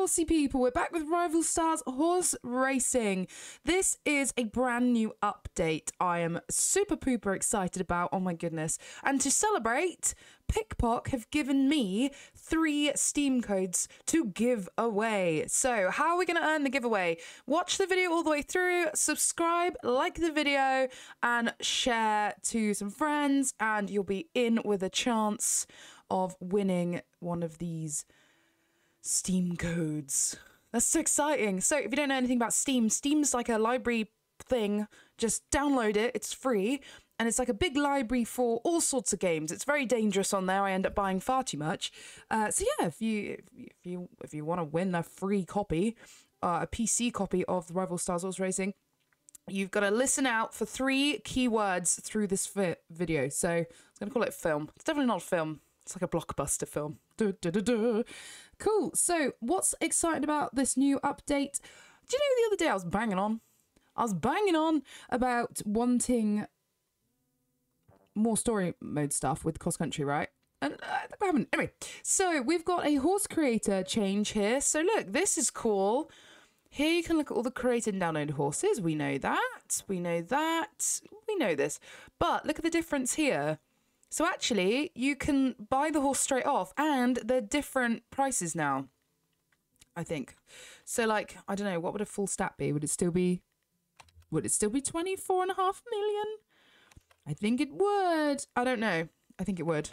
horsey people. We're back with Rival Stars Horse Racing. This is a brand new update I am super pooper excited about. Oh my goodness. And to celebrate, PikPok have given me three Steam codes to give away. So, how are we going to earn the giveaway? Watch the video all the way through, subscribe, like the video, and share to some friends, and you'll be in with a chance of winning one of these Steam codes. That's so exciting. So, if you don't know anything about Steam, Steam's like a library thing. Just download it, it's free. And it's like a big library for all sorts of games. It's very dangerous on there. I end up buying far too much. Uh, so yeah, if you if you if you want to win a free copy, uh, a PC copy of the Rival Stars Horse Racing, you've got to listen out for three keywords through this vi- video. So I'm going to call it film. It's definitely not film. It's like a blockbuster film. Duh, duh, duh, cool. So, what's exciting about this new update? Do you know the other day I was banging on? I was banging on about wanting more story mode stuff with cross country, right? And uh, we haven't. Anyway, so we've got a horse creator change here. So look, this is cool. Here you can look at all the created and downloaded horses. We know that. We know that. We know this. But look at the difference here. So actually, you can buy the horse straight off, and they're different prices now. I think. So like, I don't know, what would a full stat be? Would it still be would it still be 24 and a half million? I think it would. I don't know. I think it would.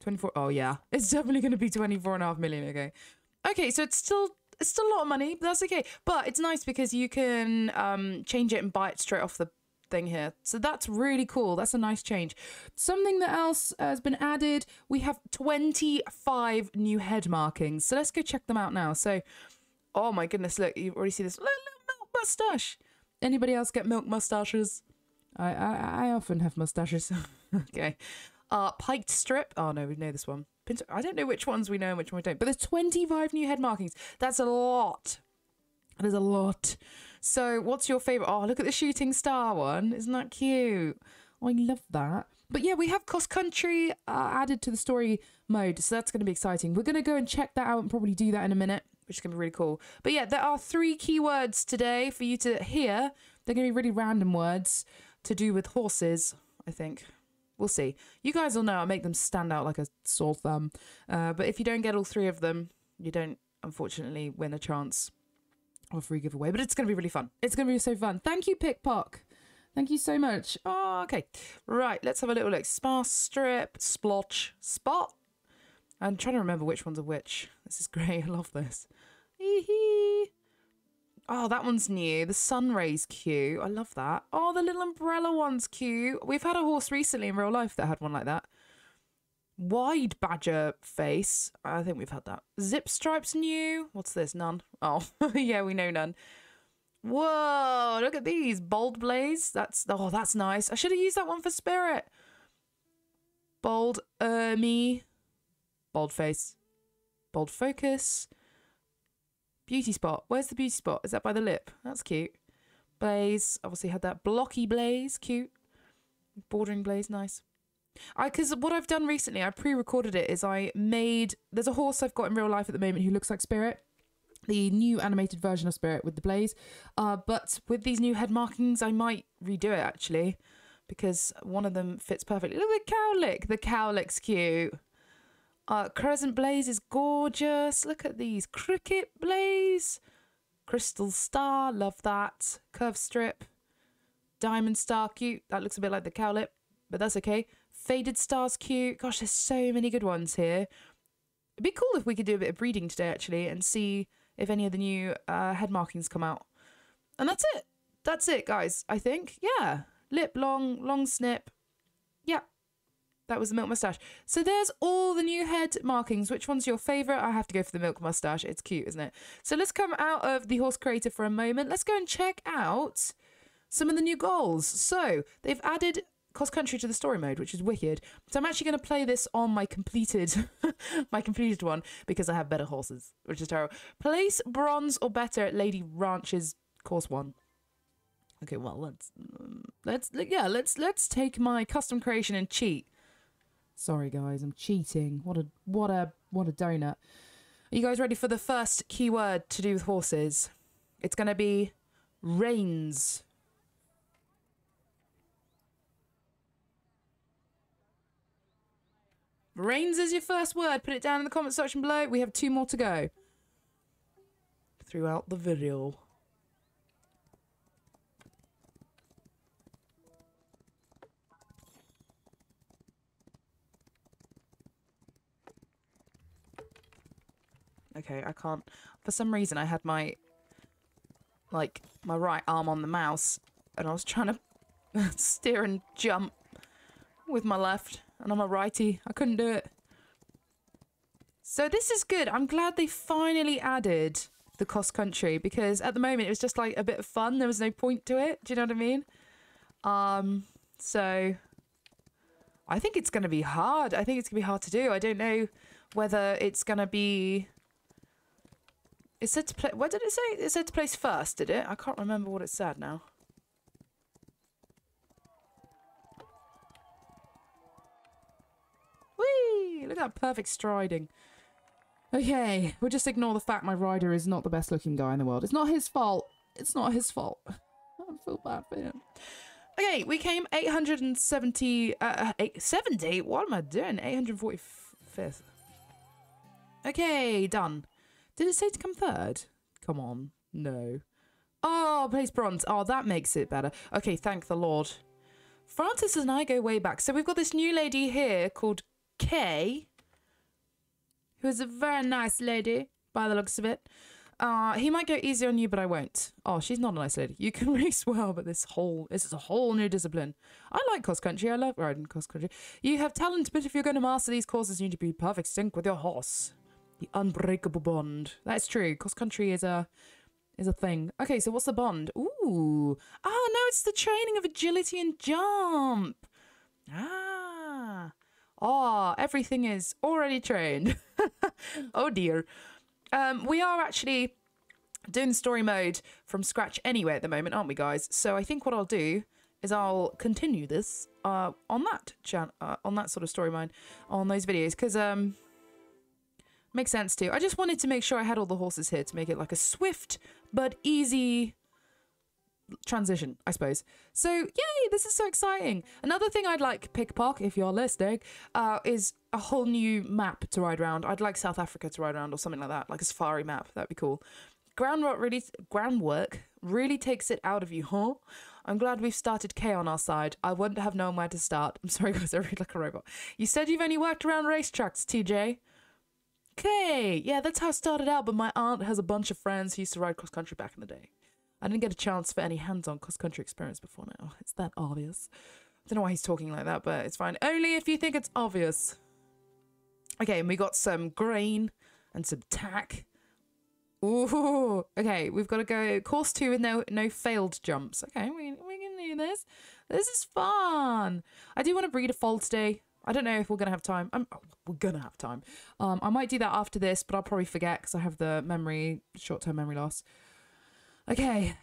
24 Oh yeah. It's definitely going to be 24 and a half million, okay. Okay, so it's still it's still a lot of money, but that's okay. But it's nice because you can um change it and buy it straight off the thing here. So that's really cool. That's a nice change. Something that else has been added, we have 25 new head markings. So let's go check them out now. So, oh my goodness, look, you already see this little, milk mustache. Anybody else get milk mustaches? I, I, I often have mustaches. okay. Uh, piked strip. Oh no, we know this one. I don't know which ones we know and which one we don't. But there's 25 new head markings. That's a lot. That is a lot. So, what's your favorite? Oh, look at the shooting star one. Isn't that cute? Oh, I love that. But yeah, we have cross country uh, added to the story mode, so that's going to be exciting. We're going to go and check that out and probably do that in a minute, which is going to be really cool. But yeah, there are three keywords today for you to hear. They're going to be really random words to do with horses, I think. We'll see. You guys will know I make them stand out like a sore thumb. Uh, but if you don't get all three of them, you don't, unfortunately, win a chance or a free giveaway, but it's going to be really fun. It's going to be so fun. Thank you, PikPok. Thank you so much. Oh, okay. Right, let's have a little look. Sparse strip, splotch, spot. I'm trying to remember which ones are which. This is great. I love this. Hee Oh, that one's new. The sun rays cute. I love that. Oh, the little umbrella one's cute. We've had a horse recently in real life that had one like that. Wide badger face. I think we've had that. Zip stripes new. What's this? None. Oh, yeah, we know none. Whoa, look at these. Bold blaze. That's, oh, that's nice. I should have used that one for spirit. Bold me. Bold face. Bold focus. Beauty spot. Where's the beauty spot? Is that by the lip? That's cute. Blaze. Obviously had that. Blocky blaze. Cute. Bordering blaze. Nice. I because what I've done recently, I pre-recorded it. Is I made there's a horse I've got in real life at the moment who looks like Spirit, the new animated version of Spirit with the blaze. Uh, but with these new head markings, I might redo it actually because one of them fits perfectly. Look at the cowlick. The cowlick's cute. Uh, Crescent Blaze is gorgeous. Look at these. Cricket Blaze. Crystal Star. Love that. Curve Strip. Diamond Star. Cute. That looks a bit like the cowlip, but that's okay. Faded Star's cute. Gosh, there's so many good ones here. It'd be cool if we could do a bit of breeding today, actually, and see if any of the new uh, head markings come out. And that's it. That's it, guys. I think. Yeah. Lip long, long snip. Yeah. That was the milk mustache. So there's all the new head markings. Which one's your favourite? I have to go for the milk mustache. It's cute, isn't it? So let's come out of the horse creator for a moment. Let's go and check out some of the new goals. So they've added cross country to the story mode, which is wicked. So I'm actually going to play this on my completed, my completed one because I have better horses, which is terrible. Place bronze or better at Lady Ranch's course one. Okay, well let's let's yeah let's let's take my custom creation and cheat. Sorry guys, I'm cheating. What a what a what a donut. Are you guys ready for the first keyword to do with horses? It's going to be reins. Reins is your first word. Put it down in the comment section below. We have two more to go throughout the video. Okay, I can't. For some reason, I had my like my right arm on the mouse, and I was trying to steer and jump with my left, and I'm a righty. I couldn't do it. So this is good. I'm glad they finally added the cross country because at the moment it was just like a bit of fun. There was no point to it. Do you know what I mean? Um, so I think it's going to be hard. I think it's going to be hard to do. I don't know whether it's going to be it said to play. What did it say? It said to place first, did it? I can't remember what it said now. Look at that perfect striding. Okay, we'll just ignore the fact my rider is not the best looking guy in the world. It's not his fault. It's not his fault. I feel bad for him. Okay, we came 870, uh, 70? What am I doing? 845th. Okay, done. Did it say to come third? Come on. No. Oh, place bronze. Oh, that makes it better. Okay, thank the Lord. Francis and I go way back. So we've got this new lady here called Kay, who is a very nice lady by the looks of it. Uh, he might go easy on you, but I won't. Oh, she's not a nice lady. You can race well, but this whole this is a whole new discipline. I like cross country. I love riding cross country. You have talent, but if you're going to master these courses, you need to be perfect sync with your horse. The unbreakable bond. That's true. Cross country is a is a thing. Okay, so what's the bond? Ooh. Oh, no, it's the training of agility and jump. Ah. Oh, everything is already trained. oh dear. Um, we are actually doing story mode from scratch anyway at the moment, aren't we, guys? So I think what I'll do is I'll continue this uh, on that channel, uh, on that sort of story mode, on those videos, because um, Makes sense too. I just wanted to make sure I had all the horses here to make it like a swift but easy transition, I suppose. So, yay, this is so exciting. Another thing I'd like, PikPok, if you're listening, uh, is a whole new map to ride around. I'd like South Africa to ride around or something like that, like a safari map. That'd be cool. Groundwork really, groundwork really takes it out of you, huh? I'm glad we've started K on our side. I wouldn't have known where to start. I'm sorry, guys, I read like a robot. You said you've only worked around racetracks, TJ. Okay, yeah, that's how I started out, but my aunt has a bunch of friends who used to ride cross country back in the day. I didn't get a chance for any hands on cross country experience before now. It's that obvious. I don't know why he's talking like that, but it's fine. Only if you think it's obvious. Okay, and we got some grain and some tack. Ooh, okay, we've got to go course two with no no failed jumps. Okay, we, we can do this. This is fun. I do want to breed a foal today. I don't know if we're gonna have time. I'm, oh, we're gonna have time. Um, I might do that after this, but I'll probably forget because I have the memory short-term memory loss. Okay,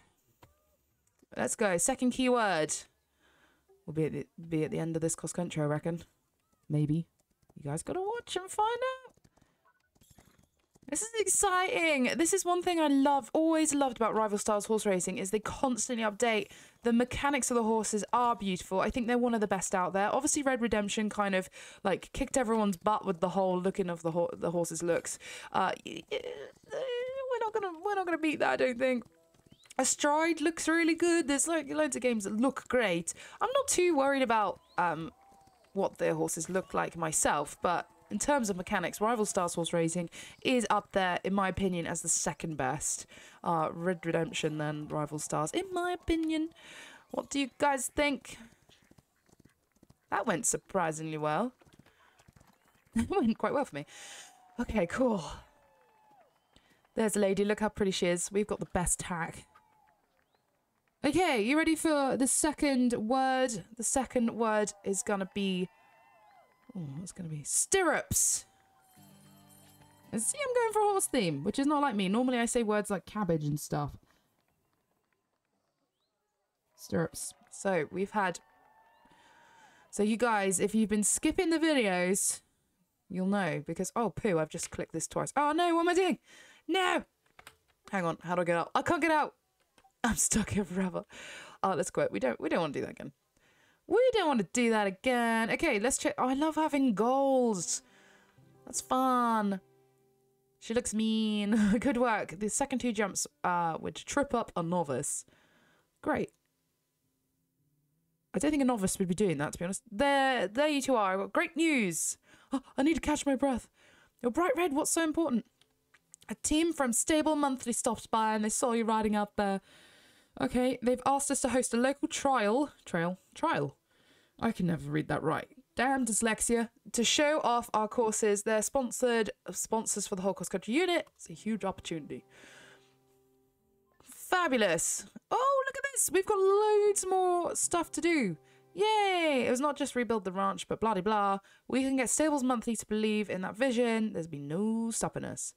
let's go. Second keyword will be at the, be at the end of this cross country, I reckon. Maybe. You guys gotta watch and find out. This is exciting. This is one thing I love, always loved about Rival Stars horse racing is they constantly update. The mechanics of the horses are beautiful. I think they're one of the best out there. Obviously, Red Redemption kind of like kicked everyone's butt with the whole looking of the ho- the horses' looks. Uh, we're not gonna we're not gonna beat that. I don't think. Astride looks really good. There's like loads of games that look great. I'm not too worried about um what their horses look like myself, but in terms of mechanics, Rival Stars Horse Racing is up there, in my opinion, as the second best. Uh, Red Redemption, then Rival Stars, in my opinion. What do you guys think? That went surprisingly well. it went quite well for me. Okay, cool. There's a lady. Look how pretty she is. We've got the best tack. Okay, you ready for the second word? The second word is gonna be Oh, to be? Stirrups! And see, I'm going for a horse theme, which is not like me. Normally I say words like cabbage and stuff. Stirrups. So, we've had... So you guys, if you've been skipping the videos, you'll know because oh poo, I've just clicked this twice. Oh no, what am I doing? No. Hang on, how do I get out? I can't get out. I'm stuck here forever. Oh, let's quit. We don't we don't want to do that again. We don't want to do that again. Okay, let's check. Oh, I love having goals. That's fun. She looks mean. Good work. The second two jumps uh, would trip up a novice. Great. I don't think a novice would be doing that, to be honest. There, there you two are. Great news. Oh, I need to catch my breath. You're bright red. What's so important? A team from Stable Monthly stopped by and they saw you riding out there. Okay, they've asked us to host a local trial. Trail? Trial. I can never read that right. Damn dyslexia. To show off our courses, they're sponsored sponsors for the whole cross country unit. It's a huge opportunity. Fabulous. Oh, look at this. We've got loads more stuff to do. Yay! It was not just rebuild the ranch, but blah, blah, blah. We can get Stables Monthly to believe in that vision. There's been no stopping us.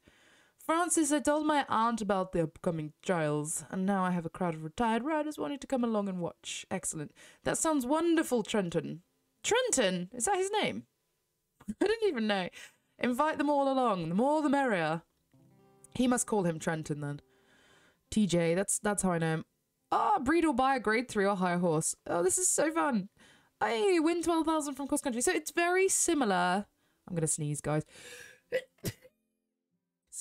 Francis, I told my aunt about the upcoming trials, and now I have a crowd of retired riders wanting to come along and watch. Excellent. That sounds wonderful, Trenton. Trenton? Is that his name? I didn't even know. Invite them all along. The more the merrier. He must call him Trenton then. TJ, that's that's how I know him. Ah, oh, breed or buy a grade 3 or higher horse. Oh, this is so fun. Hey, win 12,000 from cross country. So it's very similar. I'm going to sneeze, guys.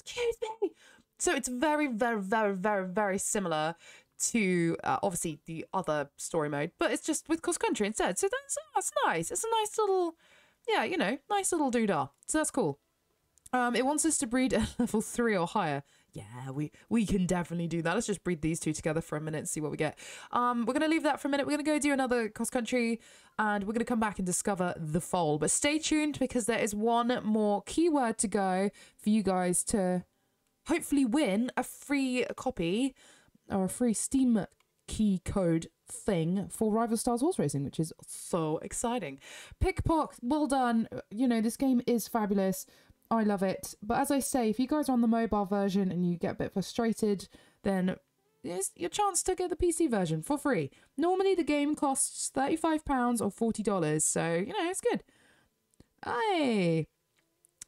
Excuse me. So it's very, very, very, very, very similar to uh, obviously the other story mode, but it's just with cross country instead. So that's, that's nice. It's a nice little, yeah, you know, nice little doodah. So that's cool. Um, it wants us to breed at level three or higher yeah, we we can definitely do that. Let's just breed these two together for a minute and see what we get. Um, we're gonna leave that for a minute. We're gonna go do another cross country, and we're gonna come back and discover the foal. But stay tuned because there is one more keyword to go for you guys to hopefully win a free copy or a free Steam key code thing for Rival Stars Horse Racing, which is so exciting. PikPok, well done. You know, this game is fabulous. I love it. But as I say, if you guys are on the mobile version and you get a bit frustrated, then it's your chance to get the PC version for free. Normally the game costs £35 or $40, so you know, it's good. Hey.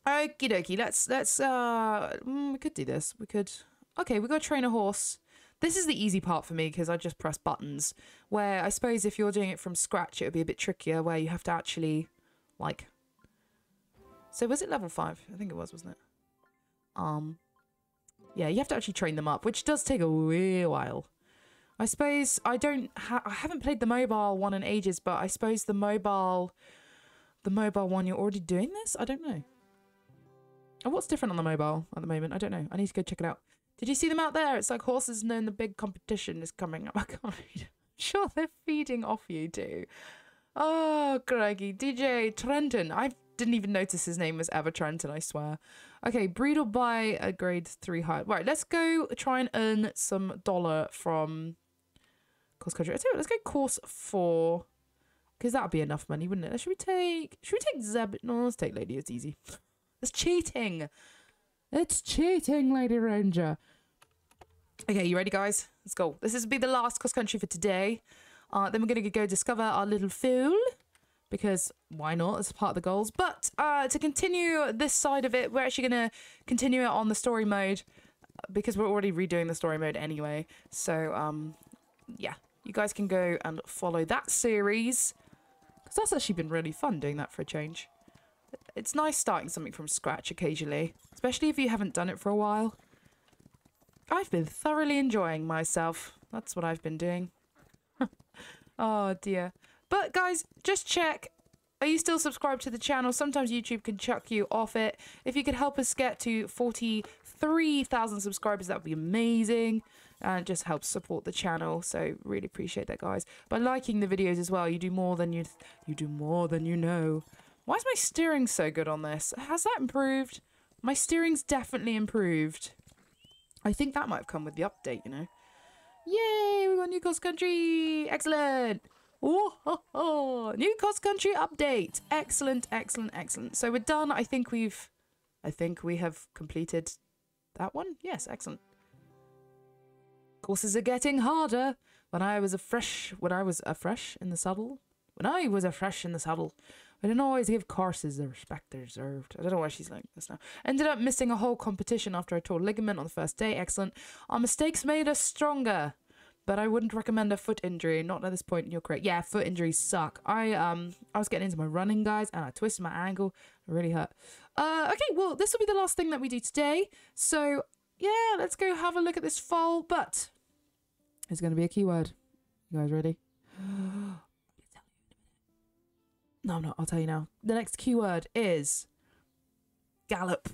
Okie dokie, let's let's uh mm, we could do this. We could Okay, we got to train a horse. This is the easy part for me because I just press buttons. Where I suppose if you're doing it from scratch, it would be a bit trickier where you have to actually like so was it level 5? I think it was, wasn't it? Um, yeah, you have to actually train them up, which does take a wee while. I suppose I don't ha I haven't played the mobile one in ages, but I suppose the mobile the mobile one you're already doing this? I don't know. What's different on the mobile at the moment? I don't know. I need to go check it out. Did you see them out there? It's like horses knowing the big competition is coming up. I can't read. Sure, they're feeding off you too. Oh, Greggy. DJ Trenton. I've didn't even notice his name was Ever Trenton, I swear. Okay, breed or buy a grade 3 high. Right, let's go try and earn some dollar from course country. I tell you what, let's go course 4. Because that would be enough money, wouldn't it? Should we take... Should we take Zeb... No, let's take Lady. It's easy. It's cheating. It's cheating, Lady Ranger. Okay, you ready, guys? Let's go. This is be the last cross country for today. Uh, then we're to go discover our little fool because why not? It's part of the goals. But uh, to continue this side of it, we're actually going to continue it on the story mode because we're already redoing the story mode anyway. So, um, yeah, you guys can go and follow that series because that's actually been really fun doing that for a change. It's nice starting something from scratch occasionally, especially if you haven't done it for a while. I've been thoroughly enjoying myself. That's what I've been doing. oh dear. But guys, just check. Are you still subscribed to the channel? Sometimes YouTube can chuck you off it. If you could help us get to 43,000 subscribers, that would be amazing. And just helps support the channel. So really appreciate that, guys. By liking the videos as well, you do more than you you do more than you know. Why is my steering so good on this? Has that improved? My steering's definitely improved. I think that might have come with the update, you know. Yay, we got new cross country. Excellent. Oh, ho. new cross country update. Excellent, excellent, excellent. So we're done. I think we've, I think we have completed that one. Yes, excellent. Courses are getting harder. When I was a fresh, when I was a fresh in the saddle, when I was a fresh in the saddle, I didn't always give courses the respect they deserved. I don't know why she's like this now. Ended up missing a whole competition after I tore ligament on the first day. Excellent. Our mistakes made us stronger. But I wouldn't recommend a foot injury. Not at this point. You're correct. Yeah, foot injuries suck. I um I was getting into my running, guys, and I twisted my ankle. It really hurt. Uh, okay, well, this will be the last thing that we do today. So yeah, let's go have a look at this file. But it's going to be a keyword. You guys ready? No, no, I'll tell you now. The next keyword is gallop.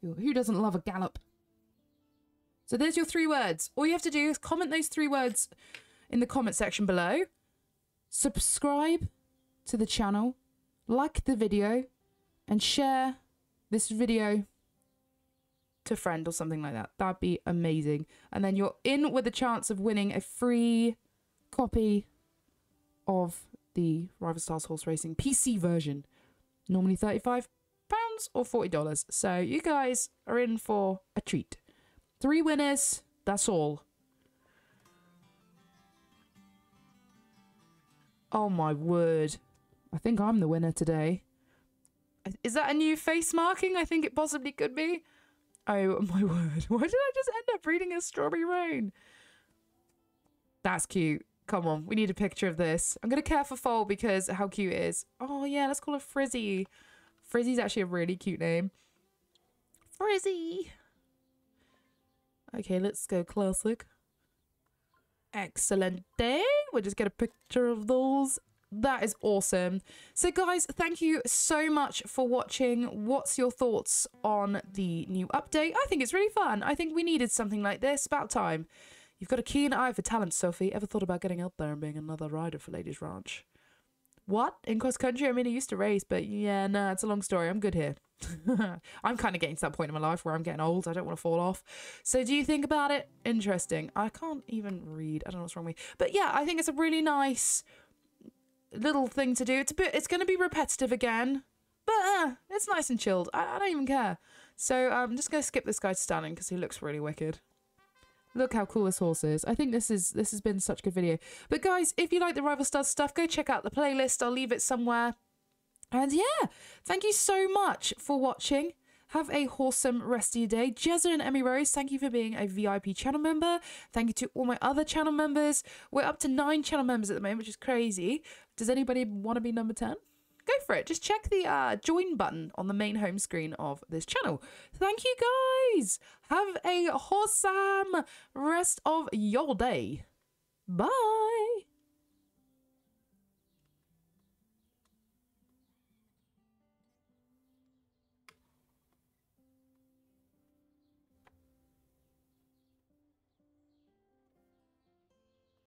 Who doesn't love a gallop? So there's your three words. All you have to do is comment those three words in the comment section below. Subscribe to the channel, like the video, and share this video to a friend or something like that. That'd be amazing. And then you're in with a chance of winning a free copy of the Rival Stars Horse Racing PC version. Normally £35 or $40. So you guys are in for a treat. Three winners, that's all. Oh my word. I think I'm the winner today. Is that a new face marking? I think it possibly could be. Oh my word. Why did I just end up reading a strawberry rain? That's cute. Come on, we need a picture of this. I'm going to care for Foal because how cute it is. Oh yeah, let's call her Frizzy. Frizzy's actually a really cute name. Frizzy. Okay, let's go classic. Excellent day. We'll just get a picture of those. That is awesome. So guys, thank you so much for watching. What's your thoughts on the new update? I think it's really fun. I think we needed something like this. About time. You've got a keen eye for talent, Sophie. Ever thought about getting out there and being another rider for Ladies Ranch? What? In cross country? I mean, I used to race, but yeah, no, nah, it's a long story. I'm good here. I'm kind of getting to that point in my life where I'm getting old. I don't want to fall off. So, do you think about it? Interesting. I can't even read. I don't know what's wrong with me. But yeah, I think it's a really nice little thing to do. It's a bit. It's going to be repetitive again, but uh, it's nice and chilled. I, I don't even care. So I'm just going to skip this guy standing because he looks really wicked. Look how cool this horse is. I think this is this has been such a good video. But guys, if you like the Rival Stars stuff, go check out the playlist. I'll leave it somewhere. And yeah, thank you so much for watching. Have a wholesome rest of your day. Jezza and Emmy Rose, thank you for being a VIP channel member. Thank you to all my other channel members. We're up to nine channel members at the moment, which is crazy. Does anybody want to be number 10? Go for it. Just check the uh, join button on the main home screen of this channel. Thank you guys. Have a wholesome rest of your day. Bye.